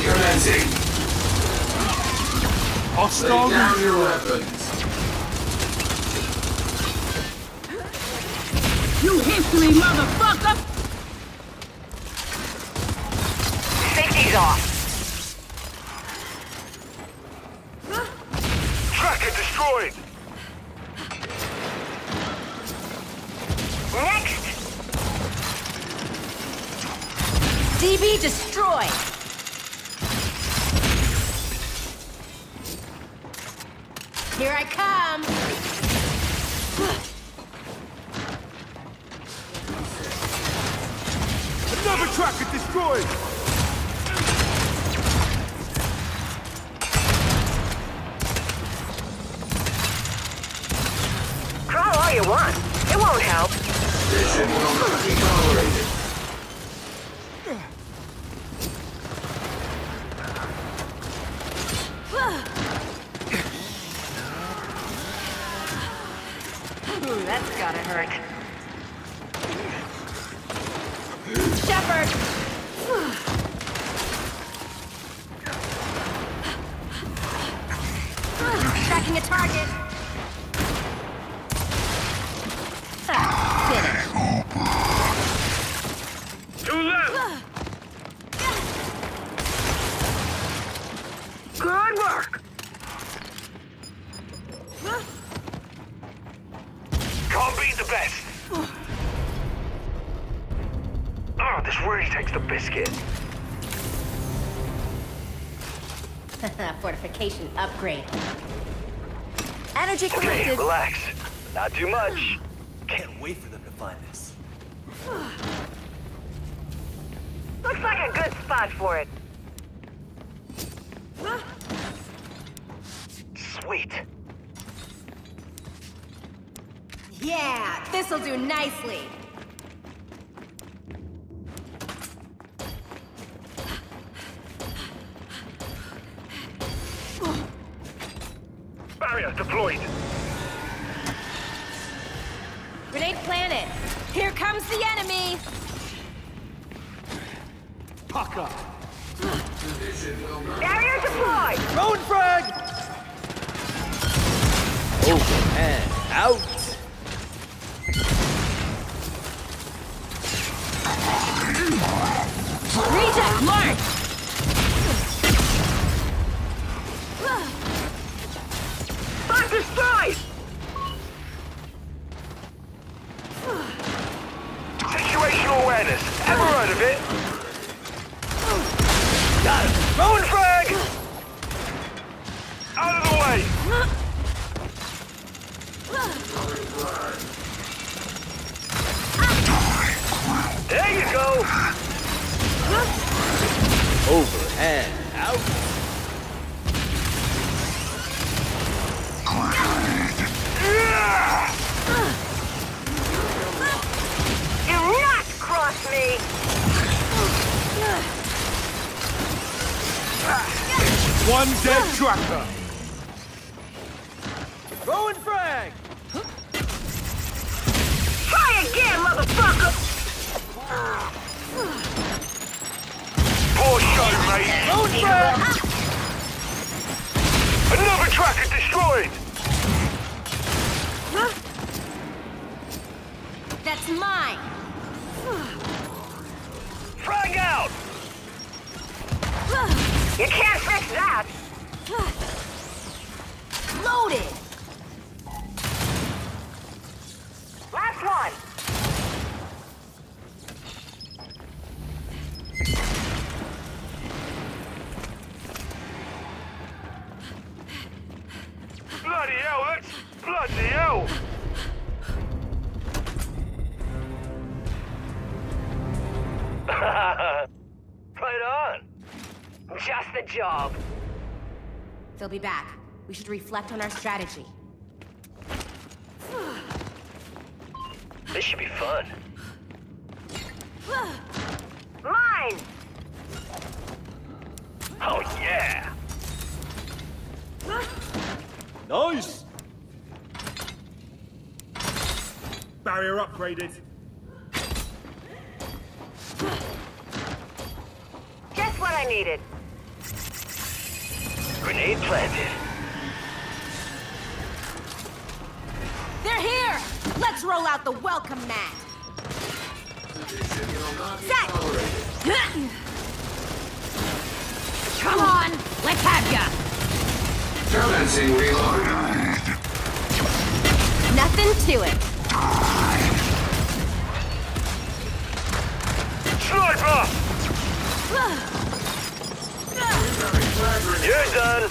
Assault commencing. Hostile. Lay down your weapons. You history, motherfucker! Safety's off. Too much. Can't wait for them to find this. Looks like a good spot for it. Sweet. Yeah, this'll do nicely. Barrier deployed. Grenade planet. Here comes the enemy. Pucker. Mission Barrier deployed. Throwing frag! Over and out! Reject mark. Awareness. Ever heard of it? Throwing frag! Out of the way! There you go! Over and out! Me. One dead tracker. Throwing frag! Try again, motherfucker. Poor show, mate. Throwing frag! Another tracker destroyed! That's mine. Frag out! You can't fix that. Loaded. We should reflect on our strategy. This should be fun. Mine! Oh yeah! Nice. Barrier upgraded. Just what I needed. Grenade planted. They're here! Let's roll out the welcome mat. Mission will not be Set. Come on, let's have ya! Commencing reload. Nothing to it. Sniper! You're done.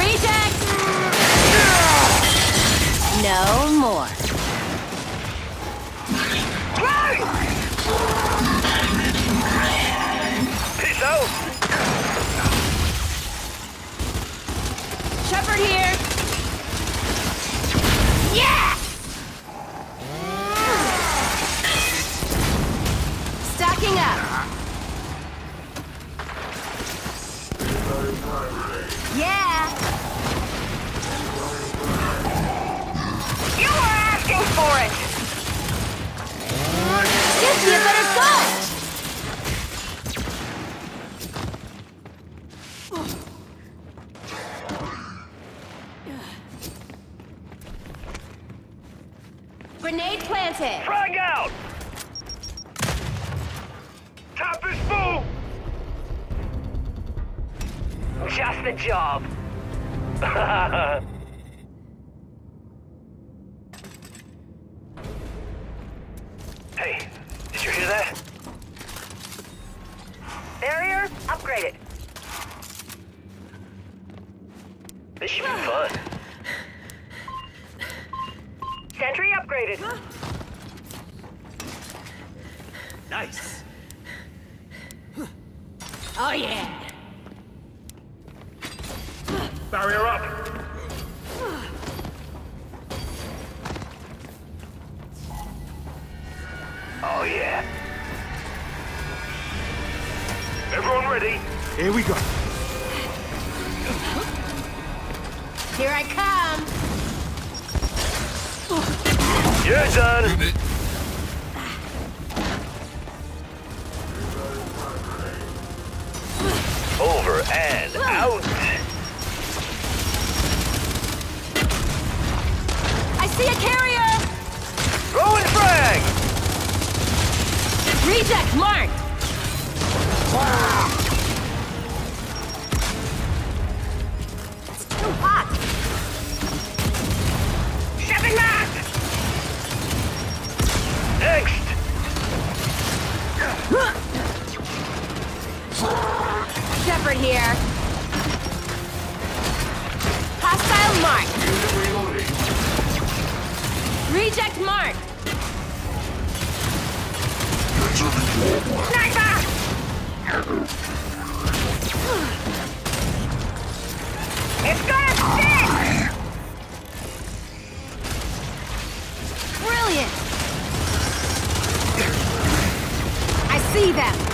Reject. No more. Peace out! Shepard here. For it. Gives me a better gun. Grenade planted. Frag out! Top is full! Just the job. ready? Here we go. Here I come. You're done! Over and out! I see a carrier. Throwing frag! Reject marked. It's Reloading. Reject marked. Sniper! It's gonna stick! Brilliant! I see them!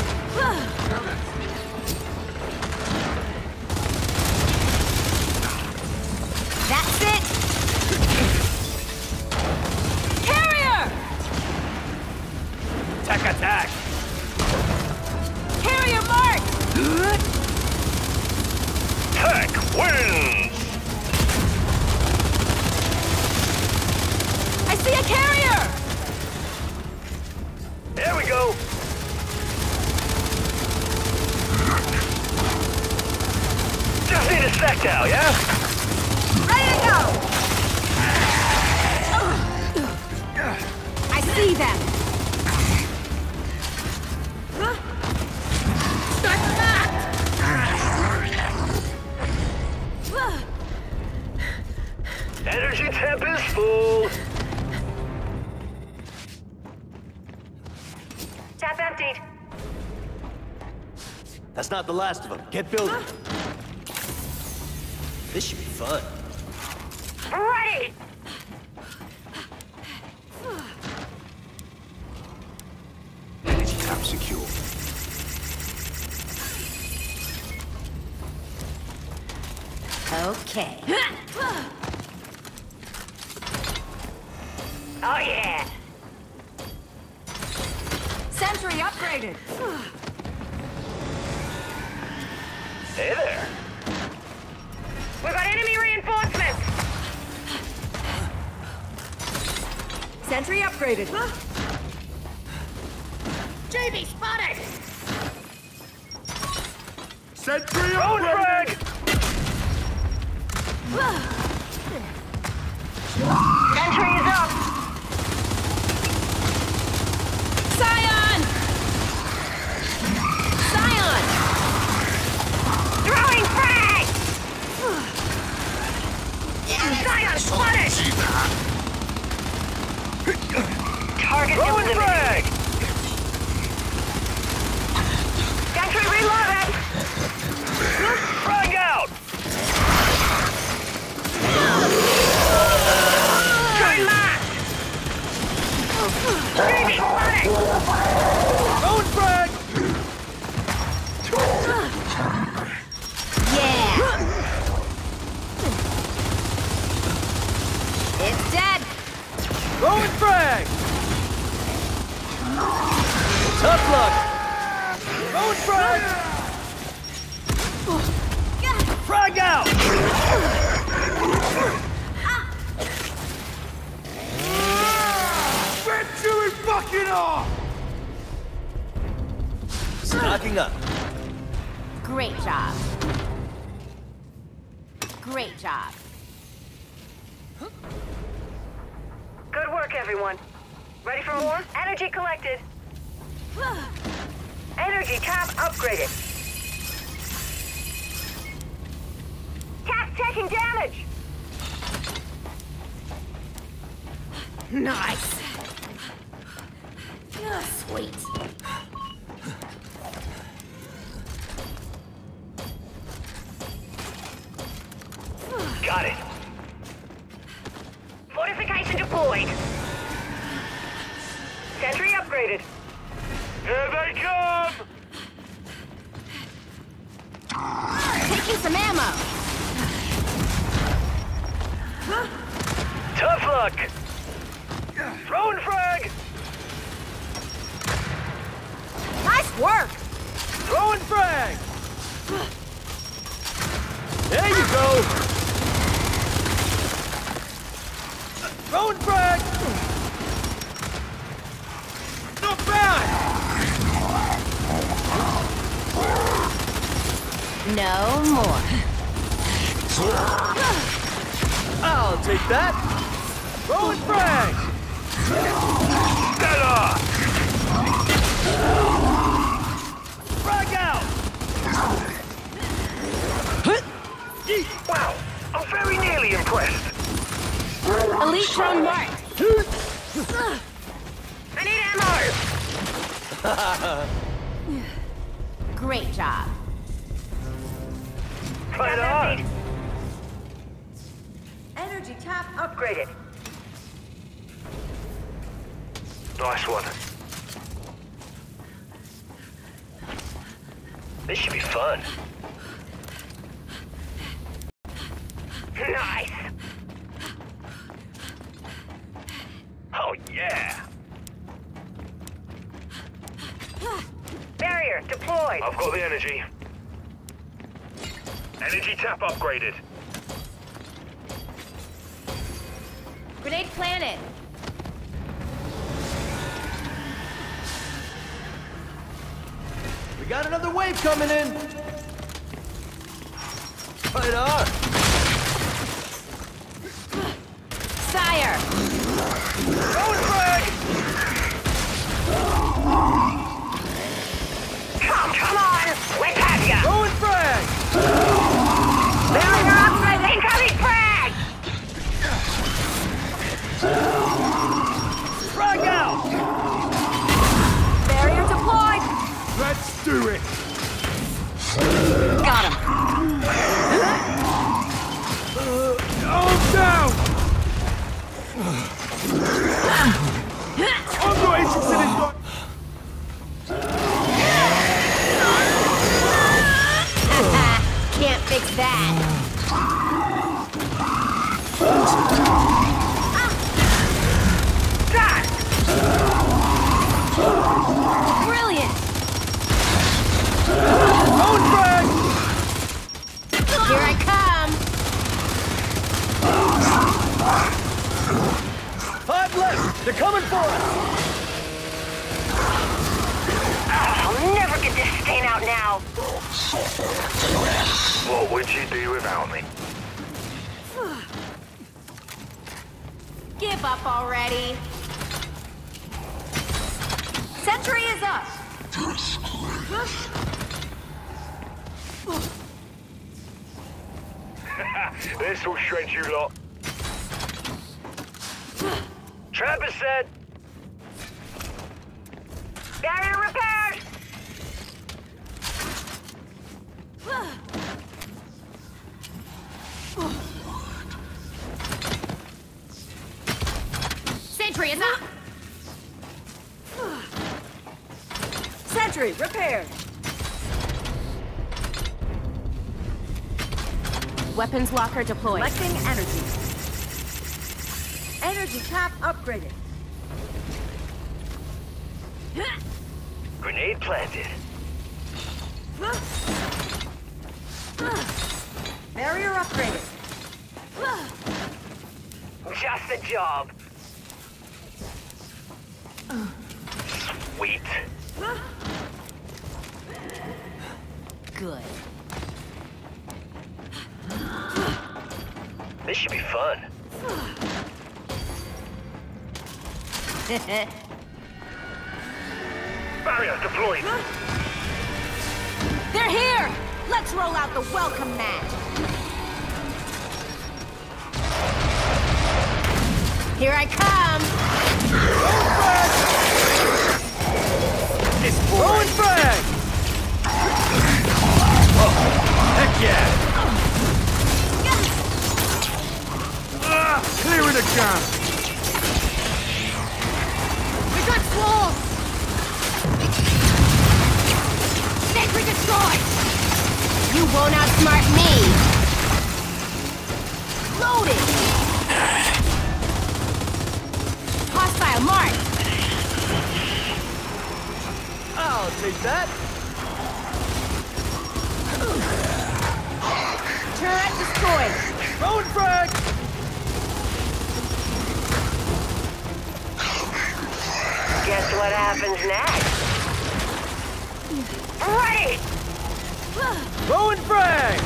yeah? Ready to go! I see them! Start! Energy full! Tap emptied. That's not the last of them. Get building. Huh? This should be fun. Ready! Energy tap secure. Okay. Sentry upgraded. Huh? JB spotted! Sentry Road upgraded! Sentry is up! Scion! Scion! Throwing frag! Scion, flooded! Target Throwing frag! Sentry reloaded! frag out! Try last! Baby, Got it. from We got another wave coming in. Right on. Sire. They're coming for us! I'll never get this stain out now. What would you do without me? Give up already. Sentry is up. This will shred you lot. Trapper said, Barrier repaired. Sentry is up. Sentry, repaired. Weapons locker deployed. Collecting energy. Energy tap upgraded. grenade planted. Barrier upgraded. Just the job. Sweet. Good. This should be fun. Barrier deployed. They're here! Let's roll out the welcome mat. Here I come! Heck yeah! Ah, clearing the camp! We got swolls! Sentry destroyed! You won't outsmart me! Loaded! Hostile mark! I'll take that! Turret destroyed! Throwing frag! Guess what happens next? Ready! Throwing frag!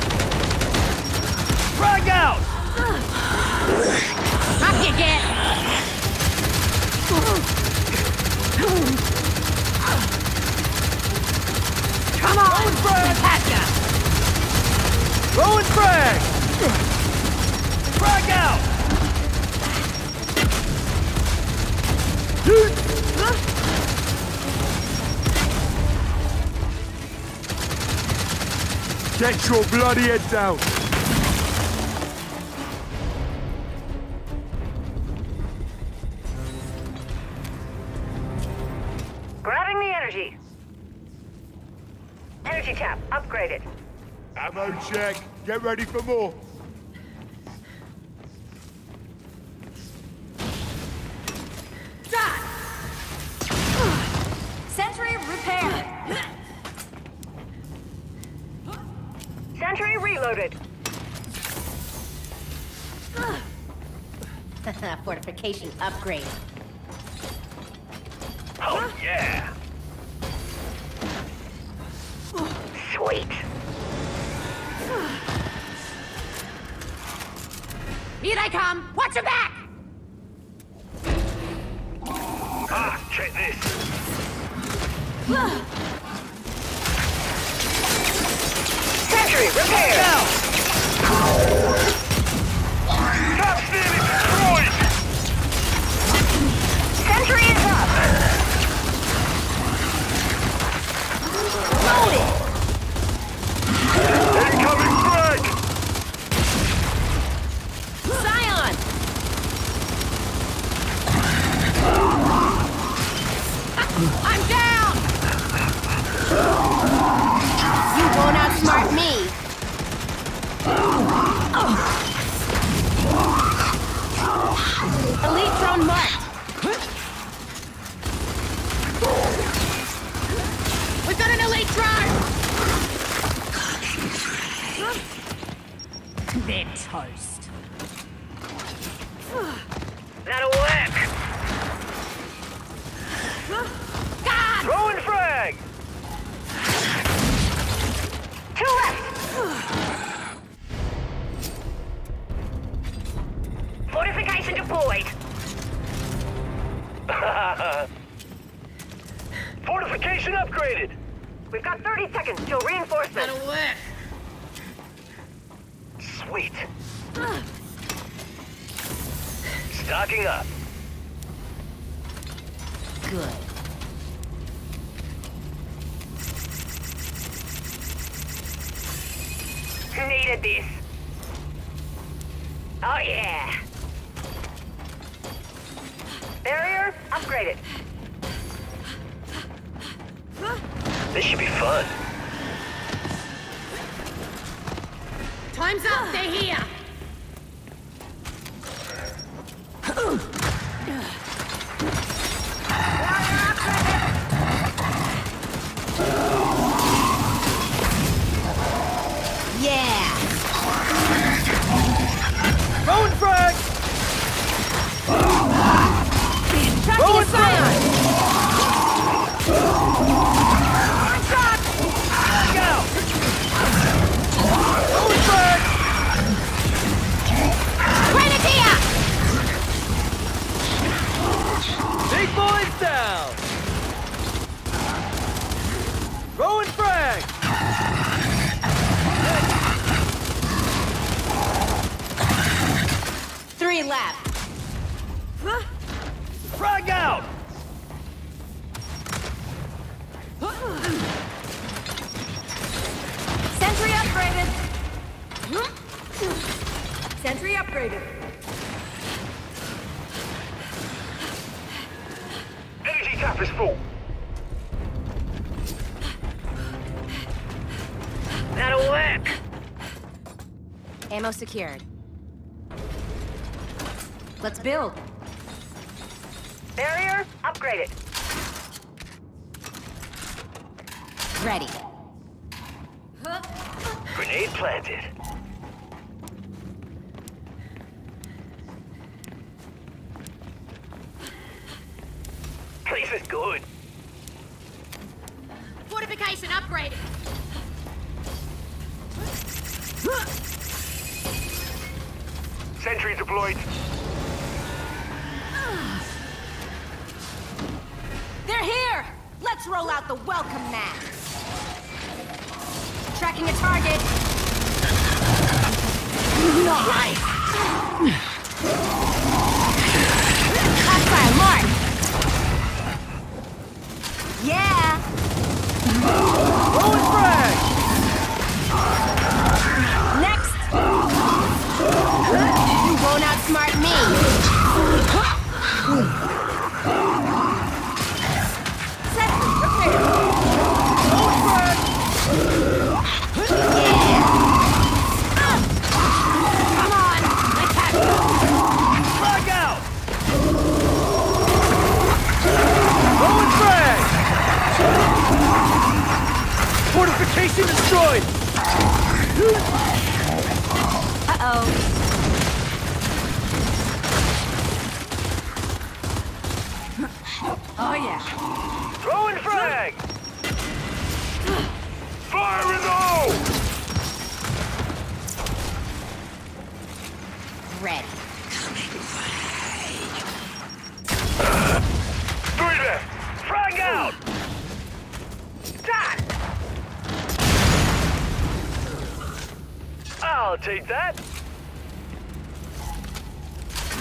Frag out! Your bloody head down! Grabbing the energy. Energy tap upgraded. Ammo check. Get ready for more. Fortification upgrade. Oh, yeah. Sweet. Here I come! Watch your back! Elite drone marked! We've got an elite drone! They're toast. That'll work. Needed this. Oh yeah. Barrier upgraded. This should be fun. Time's up! Stay here! Tracking a scion! Frag out! Throwing frag! Grenadier! Big boys down! Throwing frag! Three left. Ammo secured. Let's build. Barrier upgraded. Ready. Grenade planted. This is good. Fortification upgraded. Sentry deployed. They're here! Let's roll out the welcome mat. Tracking a target. Nice! Hostile mark! Yeah! Outsmart me! Sentry, prepare! Throwing! Yeah! Come on! I catch you! Out! Throwing frag! Fortification destroyed! Uh-oh. Oh Oh, yeah. Throwing frag! Fire in the hole! Ready. Three left! Frag out! I'll take that.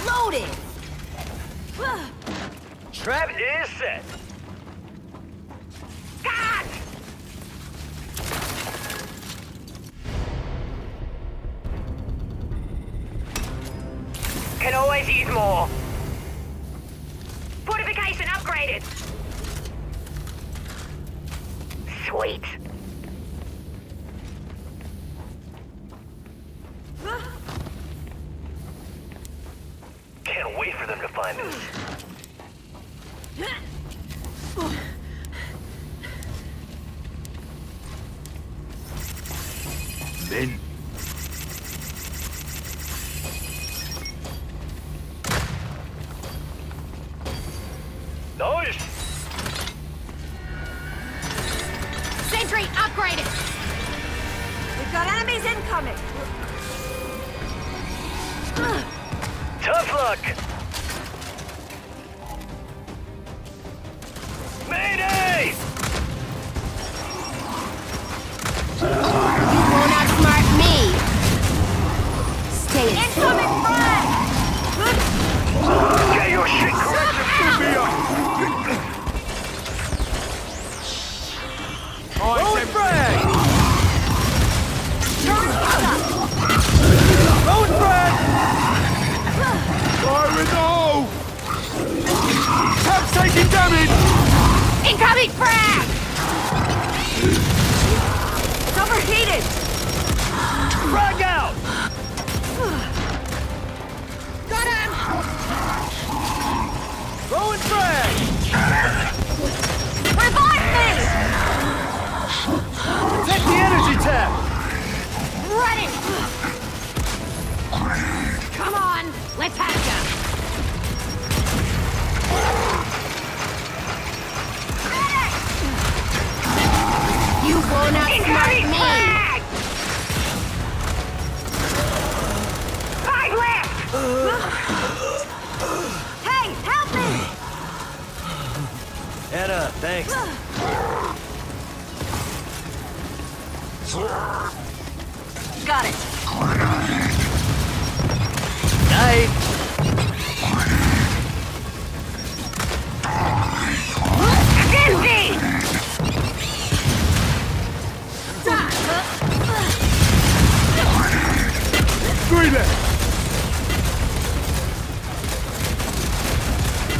Loaded! Trap is set. God! Can always use more. Fortification upgraded. Sweet. Head thanks. Got it. Night.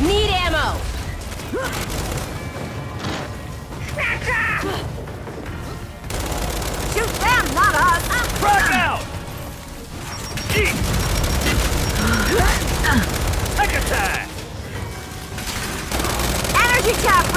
Need ammo. Watch out!